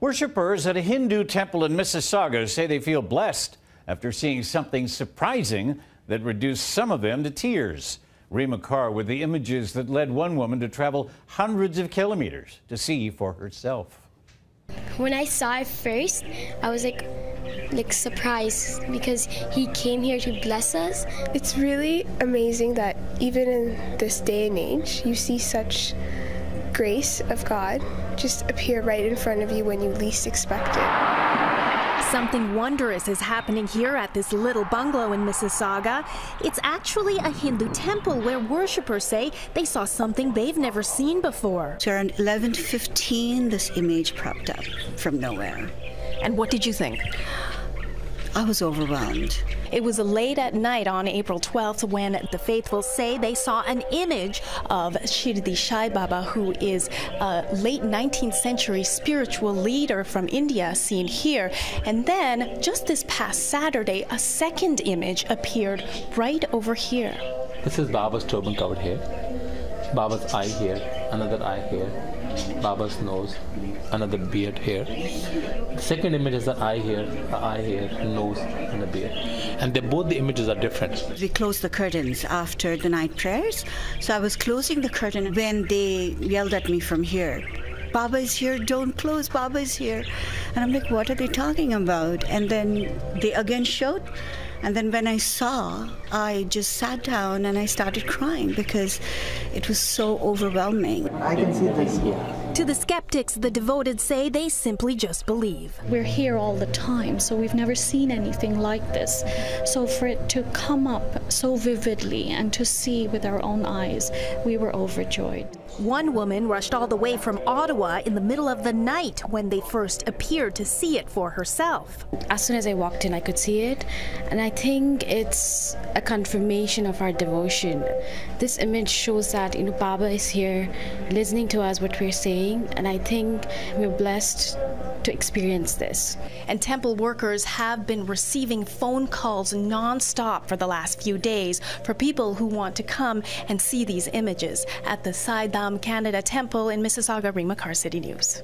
Worshippers at a Hindu temple in Mississauga say they feel blessed after seeing something surprising that reduced some of them to tears. Rima Carr with the images that led one woman to travel hundreds of kilometers to see for herself. When I saw it first, I was like, like surprised because he came here to bless us. It's really amazing that even in this day and age, you see such grace of God just appear right in front of you when you least expect it. Something wondrous is happening here at this little bungalow in Mississauga. It's actually a Hindu temple where worshippers say they saw something they've never seen before. So around 11:15, this image popped up from nowhere. And what did you think? I was overwhelmed. It was late at night on April 12th when the faithful say they saw an image of Shirdi Sai Baba, who is a late 19th century spiritual leader from India, seen here. And then, just this past Saturday, a second image appeared right over here. This is Baba's turban covered here, Baba's eye here, another eye here, Baba's nose, another beard here. The second image is the eye here, the eye here, nose, and the beard. And they both the images are different. We closed the curtains after the night prayers. So I was closing the curtain when they yelled at me from here. Baba is here, don't close, Baba is here. And I'm like, what are they talking about? And then they again showed. And then when I saw, I just sat down and I started crying because it was so overwhelming. I can see this here. To the skeptics, the devoted say they simply just believe. We're here all the time, so we've never seen anything like this. So for it to come up so vividly and to see with our own eyes, we were overjoyed. One woman rushed all the way from Ottawa in the middle of the night when they first appeared to see it for herself. As soon as I walked in, I could see it, and I think it's a confirmation of our devotion. This image shows that you know Baba is here, listening to us what we're saying, and I think we're blessed to experience this. And temple workers have been receiving phone calls nonstop for the last few days for people who want to come and see these images at the Sai Dham Canada Temple in Mississauga, Rima Carr City News.